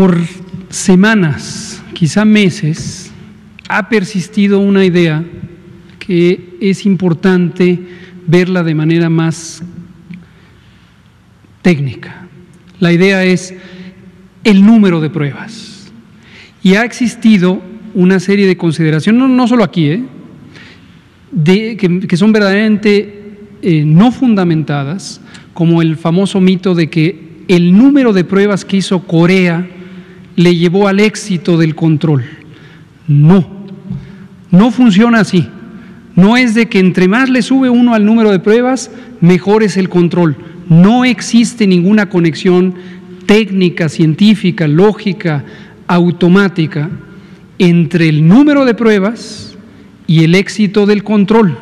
por semanas, quizá meses, ha persistido una idea que es importante verla de manera más técnica. La idea es el número de pruebas. Y ha existido una serie de consideraciones, no, solo aquí, ¿eh? que, son verdaderamente eh, no fundamentadas, como el famoso mito de que el número de pruebas que hizo Corea le llevó al éxito del control. No, no funciona así. No es de que entre más le sube uno al número de pruebas, mejor es el control. No existe ninguna conexión técnica, científica, lógica, automática entre el número de pruebas y el éxito del control.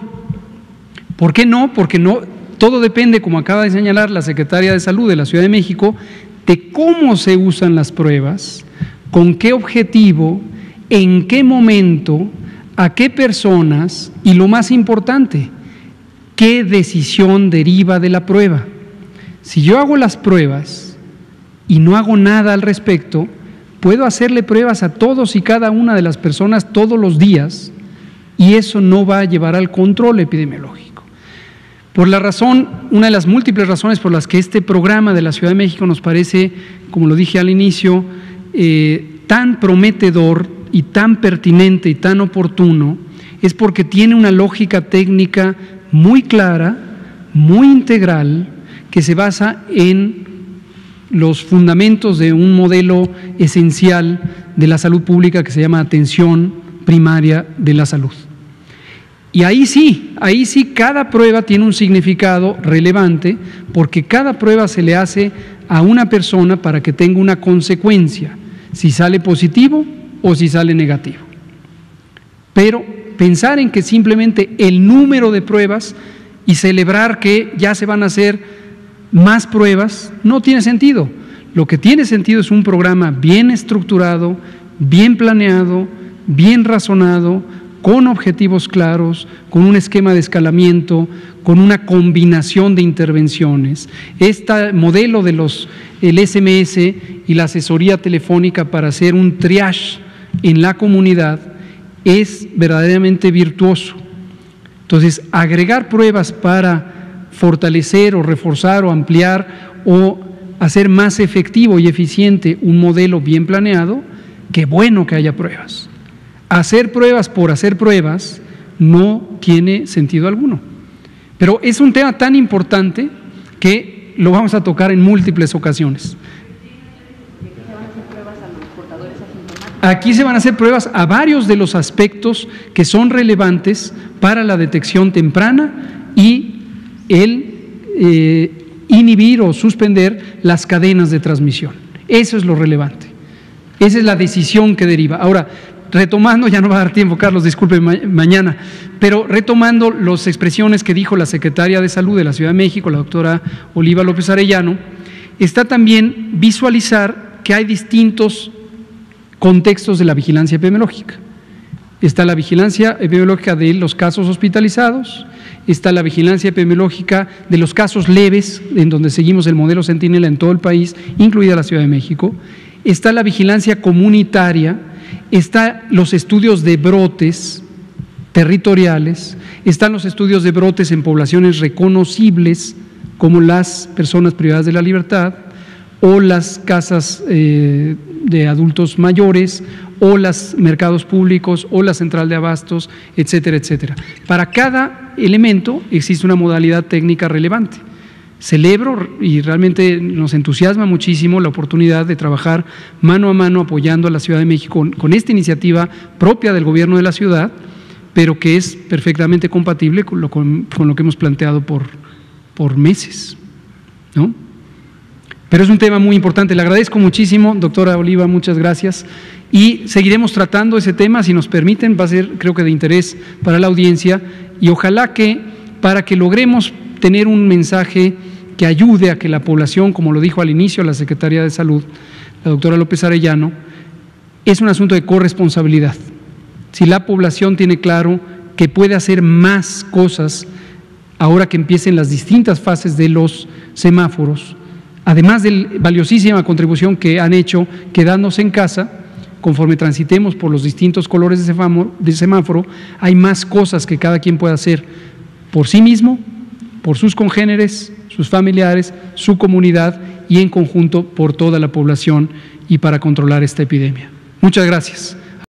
¿Por qué no? Porque no todo depende, como acaba de señalar la secretaria de Salud de la Ciudad de México, de cómo se usan las pruebas, con qué objetivo, en qué momento, a qué personas y lo más importante, qué decisión deriva de la prueba. Si yo hago las pruebas y no hago nada al respecto, puedo hacerle pruebas a todos y cada una de las personas todos los días y eso no va a llevar al control epidemiológico. Por la razón, una de las múltiples razones por las que este programa de la Ciudad de México nos parece, como lo dije al inicio, eh, tan prometedor y tan pertinente y tan oportuno es porque tiene una lógica técnica muy clara, muy integral, que se basa en los fundamentos de un modelo esencial de la salud pública que se llama atención primaria de la salud. Y ahí sí, ahí sí cada prueba tiene un significado relevante porque cada prueba se le hace a una persona para que tenga una consecuencia, si sale positivo o si sale negativo. Pero pensar en que simplemente el número de pruebas y celebrar que ya se van a hacer más pruebas no tiene sentido. Lo que tiene sentido es un programa bien estructurado, bien planeado, bien razonado, con objetivos claros, con un esquema de escalamiento, con una combinación de intervenciones. Este modelo de los SMS y la asesoría telefónica para hacer un triage en la comunidad es verdaderamente virtuoso. Entonces, agregar pruebas para fortalecer o reforzar o ampliar o hacer más efectivo y eficiente un modelo bien planeado, qué bueno que haya pruebas. Hacer pruebas por hacer pruebas no tiene sentido alguno. Pero es un tema tan importante que lo vamos a tocar en múltiples ocasiones. Aquí se van a hacer pruebas a varios de los aspectos que son relevantes para la detección temprana y el eh, inhibir o suspender las cadenas de transmisión. Eso es lo relevante. Esa es la decisión que deriva. Ahora, retomando, ya no va a dar tiempo, Carlos, disculpe mañana, pero retomando las expresiones que dijo la secretaria de Salud de la Ciudad de México, la doctora Oliva López Arellano, está también visualizar que hay distintos contextos de la vigilancia epidemiológica. Está la vigilancia epidemiológica de los casos hospitalizados, está la vigilancia epidemiológica de los casos leves, en donde seguimos el modelo Centinela en todo el país, incluida la Ciudad de México, está la vigilancia comunitaria, están los estudios de brotes territoriales, están los estudios de brotes en poblaciones reconocibles, como las personas privadas de la libertad, o las casas eh, de adultos mayores, o los mercados públicos, o la central de abastos, etcétera, etcétera. Para cada elemento existe una modalidad técnica relevante celebro y realmente nos entusiasma muchísimo la oportunidad de trabajar mano a mano apoyando a la Ciudad de México con, esta iniciativa propia del gobierno de la ciudad, pero que es perfectamente compatible con lo, con, lo que hemos planteado por, por meses. ¿no? Pero es un tema muy importante. Le agradezco muchísimo, doctora Oliva, muchas gracias. Y seguiremos tratando ese tema, si nos permiten, va a ser creo que de interés para la audiencia y ojalá que para que logremos tener un mensaje que ayude a que la población, como lo dijo al inicio la Secretaría de Salud, la doctora López Arellano, es un asunto de corresponsabilidad. Si la población tiene claro que puede hacer más cosas ahora que empiecen las distintas fases de los semáforos, además de la valiosísima contribución que han hecho quedándose en casa, conforme transitemos por los distintos colores de semáforo, hay más cosas que cada quien puede hacer por sí mismo, por sus congéneres, sus familiares, su comunidad y en conjunto por toda la población y para controlar esta epidemia. Muchas gracias.